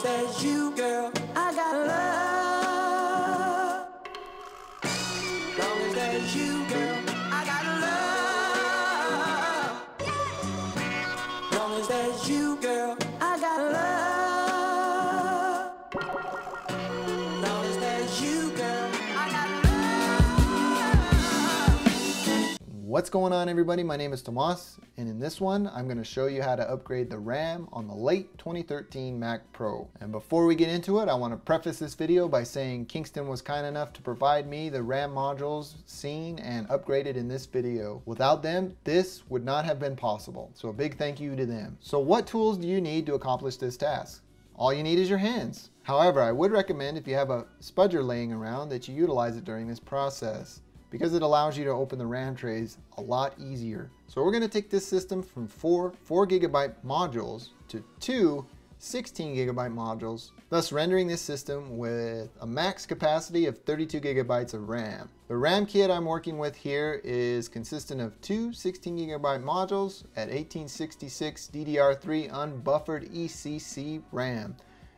as you, girl, I got love. Long as you, girl, I got love. Long as you, girl, What's going on everybody? My name is Tomas and in this one I'm going to show you how to upgrade the RAM on the late 2013 Mac Pro. And before we get into it I want to preface this video by saying Kingston was kind enough to provide me the RAM modules seen and upgraded in this video. Without them this would not have been possible. So a big thank you to them. So what tools do you need to accomplish this task? All you need is your hands. However, I would recommend if you have a spudger laying around that you utilize it during this process because it allows you to open the RAM trays a lot easier. So we're gonna take this system from four 4 gigabyte modules to two 16 gigabyte modules, thus rendering this system with a max capacity of 32 gigabytes of RAM. The RAM kit I'm working with here is consistent of two 16 gigabyte modules at 1866 DDR3 unbuffered ECC RAM.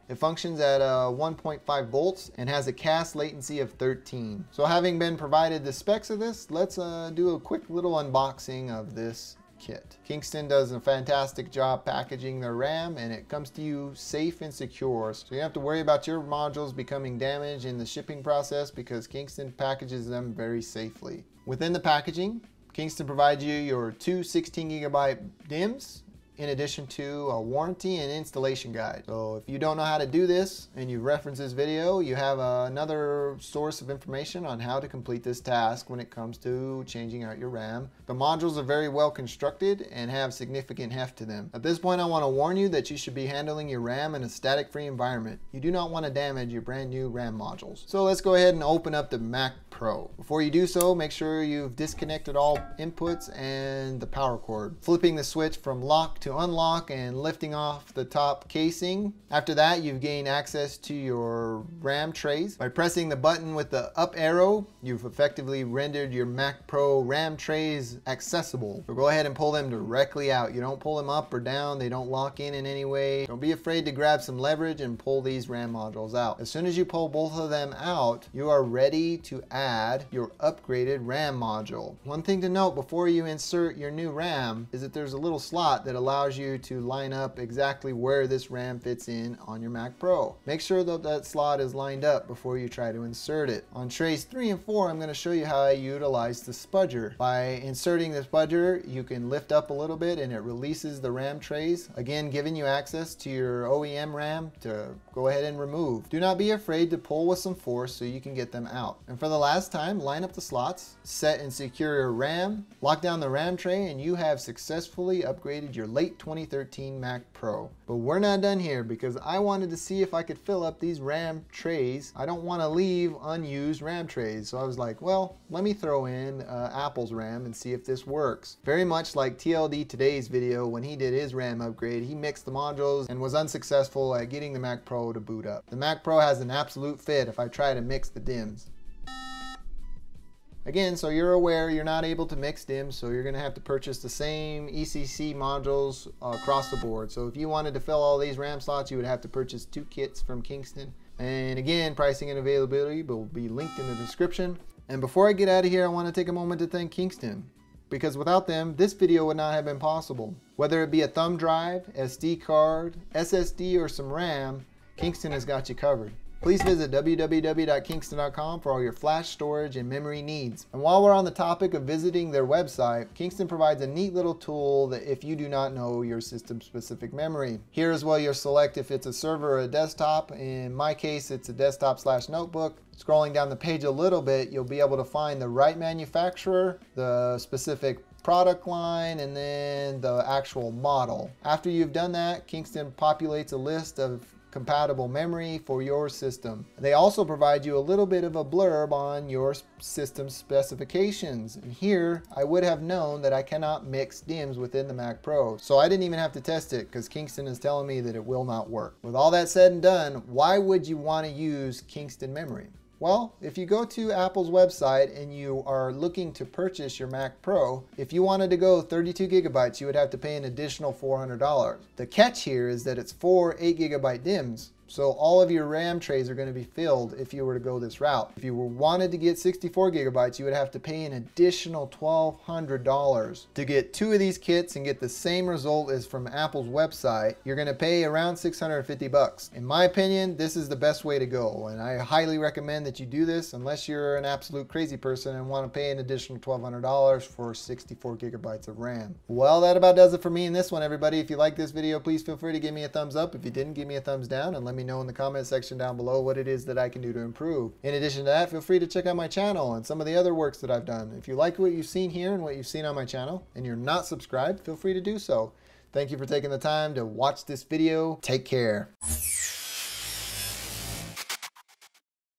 It functions at uh, 1.5 volts and has a CAS latency of 13. So having been provided the specs of this, let's uh, do a quick little unboxing of this kit. Kingston does a fantastic job packaging their RAM and it comes to you safe and secure. So you don't have to worry about your modules becoming damaged in the shipping process because Kingston packages them very safely. Within the packaging, Kingston provides you your two 16 gigabyte DIMMs in addition to a warranty and installation guide. So if you don't know how to do this and you reference this video, you have another source of information on how to complete this task when it comes to changing out your RAM. The modules are very well constructed and have significant heft to them. At this point, I want to warn you that you should be handling your RAM in a static-free environment. You do not want to damage your brand new RAM modules. So let's go ahead and open up the Mac Pro. Before you do so, make sure you've disconnected all inputs and the power cord. Flipping the switch from lock to unlock and lifting off the top casing. After that, you've gained access to your RAM trays. By pressing the button with the up arrow, you've effectively rendered your Mac Pro RAM trays accessible. So go ahead and pull them directly out. You don't pull them up or down. They don't lock in in any way. Don't be afraid to grab some leverage and pull these RAM modules out. As soon as you pull both of them out, you are ready to add your upgraded RAM module. One thing to note before you insert your new RAM is that there's a little slot that allows you to line up exactly where this RAM fits in on your Mac Pro. Make sure that that slot is lined up before you try to insert it. On trays 3 and 4, I'm going to show you how I utilize the spudger. By inserting the spudger, you can lift up a little bit and it releases the RAM trays, again giving you access to your OEM RAM to go ahead and remove. Do not be afraid to pull with some force so you can get them out. And for the last time, line up the slots, set and secure your RAM, lock down the RAM tray, and you have successfully upgraded your late 2013 Mac Pro. But we're not done here because I wanted to see if I could fill up these RAM trays. I don't want to leave unused RAM trays. So I was like, well, let me throw in uh, Apple's RAM and see if this works. Very much like TLD Today's video when he did his RAM upgrade, he mixed the modules and was unsuccessful at getting the Mac Pro to boot up. The Mac Pro has an absolute fit if I try to mix the DIMMs. Again, so you're aware you're not able to mix DIMMs, so you're going to have to purchase the same ECC modules uh, across the board. So if you wanted to fill all these RAM slots, you would have to purchase two kits from Kingston. And again, pricing and availability will be linked in the description. And before I get out of here, I want to take a moment to thank Kingston. Because without them, this video would not have been possible. Whether it be a thumb drive, SD card, SSD, or some RAM, Kingston has got you covered. Please visit www.kingston.com for all your flash storage and memory needs. And while we're on the topic of visiting their website, Kingston provides a neat little tool that if you do not know your system specific memory. Here as well you'll select if it's a server or a desktop. In my case it's a desktop slash notebook. Scrolling down the page a little bit you'll be able to find the right manufacturer, the specific product line, and then the actual model. After you've done that, Kingston populates a list of compatible memory for your system. They also provide you a little bit of a blurb on your system specifications. And here, I would have known that I cannot mix DIMMs within the Mac Pro. So I didn't even have to test it because Kingston is telling me that it will not work. With all that said and done, why would you want to use Kingston memory? Well, if you go to Apple's website and you are looking to purchase your Mac Pro, if you wanted to go 32 gigabytes, you would have to pay an additional $400. The catch here is that it's four 8 gigabyte DIMMs, So all of your RAM trays are going to be filled if you were to go this route. If you wanted to get 64 gigabytes, you would have to pay an additional $1,200 to get two of these kits and get the same result as from Apple's website. You're going to pay around 650 bucks. In my opinion, this is the best way to go, and I highly recommend that you do this unless you're an absolute crazy person and want to pay an additional $1,200 for 64 gigabytes of RAM. Well, that about does it for me in this one, everybody. If you like this video, please feel free to give me a thumbs up. If you didn't, give me a thumbs down and let me know in the comment section down below what it is that I can do to improve. In addition to that, feel free to check out my channel and some of the other works that I've done. If you like what you've seen here and what you've seen on my channel and you're not subscribed, feel free to do so. Thank you for taking the time to watch this video. Take care.